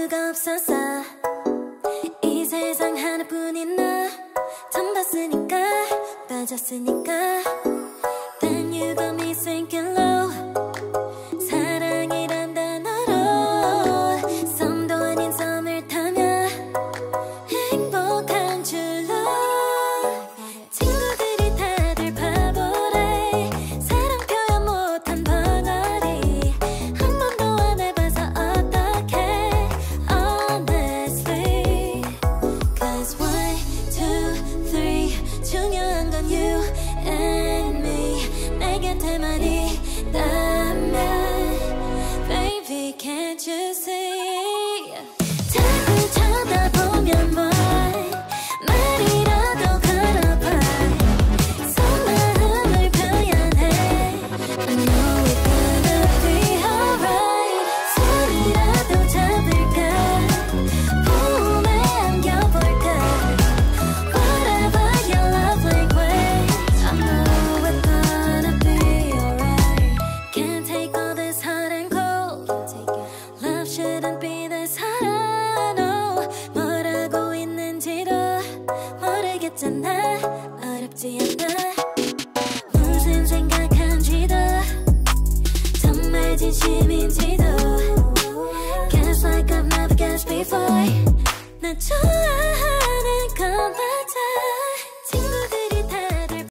수가 없었어 이 세상 하나뿐인 나 덤봤으니까 빠졌으니까. 어렵지 않아. 무슨 생각한지도 정말 진심인지도. Guess like I've never guessed before.